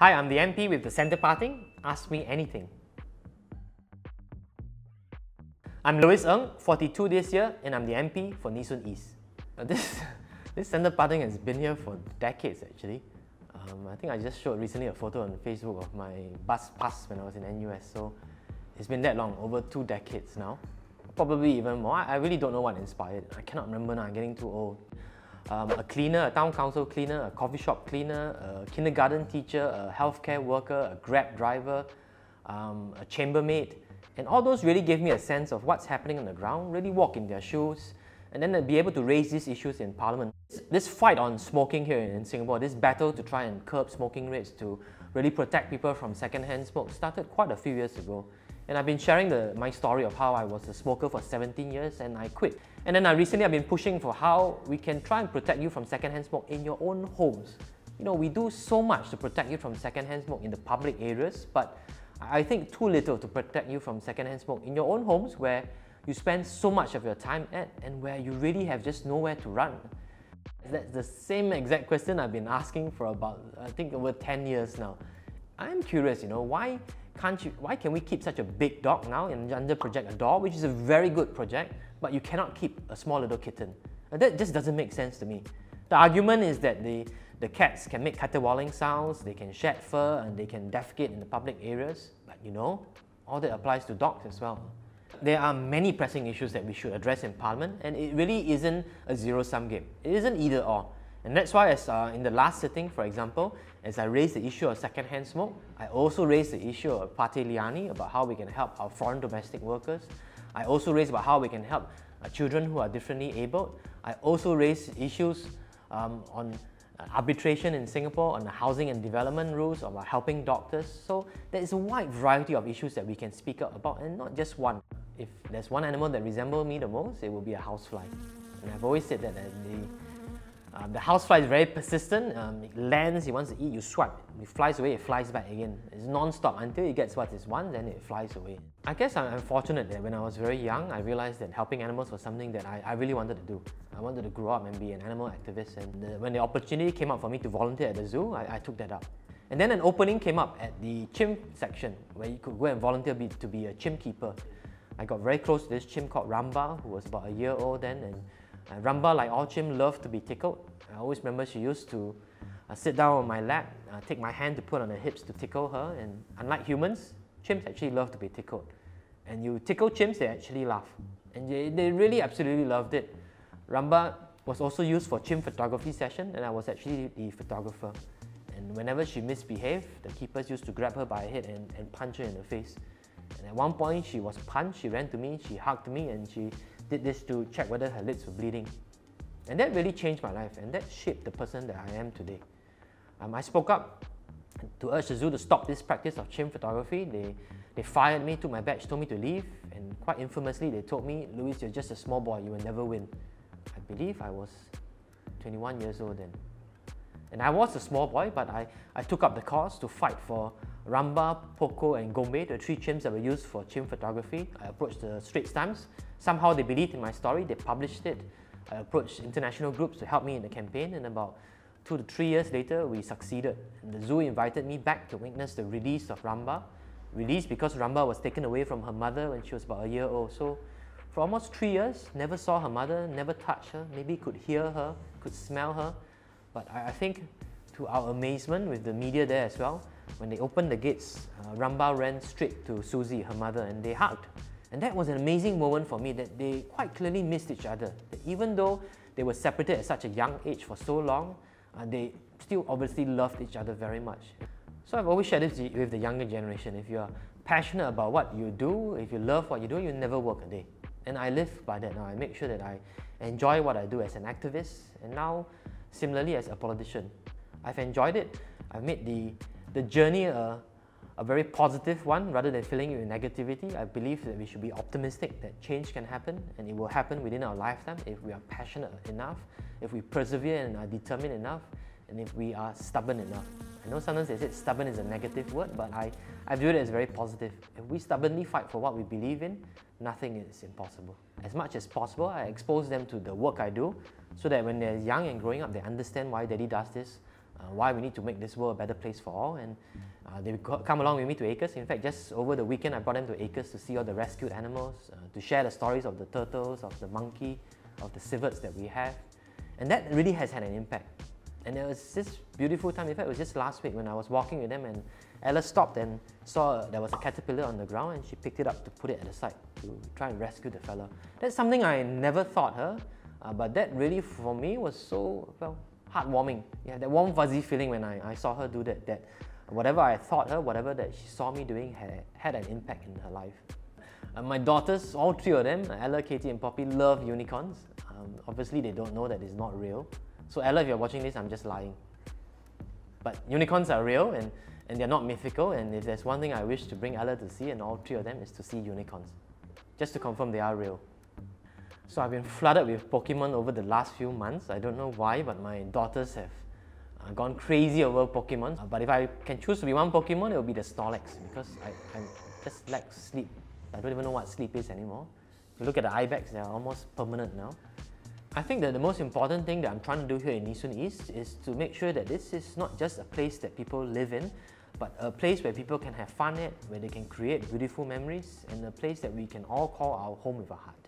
Hi, I'm the MP with the centre parting. Ask me anything. I'm Louis Ng, 42 this year, and I'm the MP for Nee Soon East. This, this centre parting has been here for decades actually. Um, I think I just showed recently a photo on Facebook of my bus pass when I was in NUS, so it's been that long, over two decades now. Probably even more. I, I really don't know what inspired. I cannot remember now, I'm getting too old. Um, a cleaner, a town council cleaner, a coffee shop cleaner, a kindergarten teacher, a healthcare worker, a grab driver, um, a chambermaid, and all those really gave me a sense of what's happening on the ground, really walk in their shoes, and then be able to raise these issues in Parliament. This fight on smoking here in Singapore, this battle to try and curb smoking rates to really protect people from secondhand smoke started quite a few years ago. And I've been sharing the, my story of how I was a smoker for 17 years and I quit. And then I recently I've been pushing for how we can try and protect you from secondhand smoke in your own homes. You know, we do so much to protect you from secondhand smoke in the public areas, but I think too little to protect you from secondhand smoke in your own homes where you spend so much of your time at and where you really have just nowhere to run. That's the same exact question I've been asking for about, I think over 10 years now. I'm curious, you know, why can't you, why can we keep such a big dog now in, under Project Adore, which is a very good project, but you cannot keep a small little kitten? That just doesn't make sense to me. The argument is that the, the cats can make caterwauling sounds, they can shed fur, and they can defecate in the public areas. But you know, all that applies to dogs as well. There are many pressing issues that we should address in Parliament, and it really isn't a zero-sum game. It isn't either or. And that's why as uh, in the last sitting, for example, as I raised the issue of second-hand smoke, I also raised the issue of Parti Liyani about how we can help our foreign domestic workers. I also raised about how we can help uh, children who are differently abled. I also raised issues um, on uh, arbitration in Singapore, on the housing and development rules, about helping doctors. So there is a wide variety of issues that we can speak up about and not just one. If there's one animal that resembles me the most, it will be a housefly. And I've always said that the um, the housefly is very persistent. Um, it lands, it wants to eat, you swipe. It flies away, it flies back again. It's non-stop until it gets what it wants, then it flies away. I guess I'm, fortunate that when I was very young, I realized that helping animals was something that I, I really wanted to do. I wanted to grow up and be an animal activist. And the, when the opportunity came up for me to volunteer at the zoo, I, I, took that up. And then an opening came up at the chimp section where you could go and volunteer be, to be a chimp keeper. I got very close to this chimp called Ramba, who was about a year old then, and uh, Ramba, like all chimp, loved to be tickled. I always remember she used to uh, sit down on my lap, uh, take my hand to put on her hips to tickle her. And unlike humans, chimps actually love to be tickled. And you tickle chimps, they actually laugh. And they, they really absolutely loved it. Ramba was also used for chimp photography session, and I was actually the photographer. And whenever she misbehaved, the keepers used to grab her by the head and, and punch her in the face. And at one point, she was punched, she ran to me, she hugged me, and she did this to check whether her lips were bleeding. And that really changed my life and that shaped the person that I am today. Um, I spoke up to urge the zoo to stop this practice of chimp photography. They, they fired me, took my badge, told me to leave, and quite infamously, they told me, Louis, you're just a small boy, you will never win. I believe I was 21 years old then. And I was a small boy, but I, I took up the cause to fight for Ramba, Poco, and Gombe, the three chimps that were used for chimp photography. I approached the Straits Times. Somehow they believed in my story, they published it. I approached international groups to help me in the campaign, and about two to three years later, we succeeded. And the zoo invited me back to witness the release of Ramba. Released because Ramba was taken away from her mother when she was about a year old. So for almost three years, never saw her mother, never touched her, maybe could hear her, could smell her. But I, I think to our amazement with the media there as well, when they opened the gates, uh, Ramba ran straight to Susie, her mother, and they hugged. And that was an amazing moment for me that they quite clearly missed each other. That even though they were separated at such a young age for so long, uh, they still obviously loved each other very much. So I've always shared this with the younger generation. If you're passionate about what you do, if you love what you do, you never work a day. And I live by that now. I make sure that I enjoy what I do as an activist and now similarly as a politician. I've enjoyed it. I've made the, the journey a, a very positive one rather than filling it with negativity. I believe that we should be optimistic that change can happen and it will happen within our lifetime if we are passionate enough, if we persevere and are determined enough, and if we are stubborn enough. I know sometimes they say stubborn is a negative word, but I, I view it as very positive. If we stubbornly fight for what we believe in, nothing is impossible. As much as possible, I expose them to the work I do so that when they're young and growing up, they understand why daddy does this, uh, why we need to make this world a better place for all. And uh, they come along with me to Acres. In fact, just over the weekend, I brought them to Acres to see all the rescued animals, uh, to share the stories of the turtles, of the monkey, of the civets that we have. And that really has had an impact. And it was this beautiful time. In fact, it was just last week when I was walking with them and Ella stopped and saw there was a caterpillar on the ground and she picked it up to put it at the side to try and rescue the fella. That's something I never thought her, uh, but that really for me was so, well, heartwarming. Yeah, that warm fuzzy feeling when I, I saw her do that, that whatever I thought her, whatever that she saw me doing had, had an impact in her life. Uh, my daughters, all three of them, Ella, Katie and Poppy, love unicorns. Um, obviously they don't know that it's not real. So Ella, if you're watching this, I'm just lying. But unicorns are real and, and they're not mythical and if there's one thing I wish to bring Ella to see and all three of them is to see unicorns. Just to confirm they are real. So I've been flooded with Pokemon over the last few months. I don't know why, but my daughters have uh, gone crazy over Pokemon. Uh, but if I can choose to be one Pokemon, it will be the Snorlax because I, I just lack sleep. I don't even know what sleep is anymore. If you look at the eye bags, they're almost permanent now. I think that the most important thing that I'm trying to do here in Soon East is to make sure that this is not just a place that people live in, but a place where people can have fun at, where they can create beautiful memories, and a place that we can all call our home with a heart.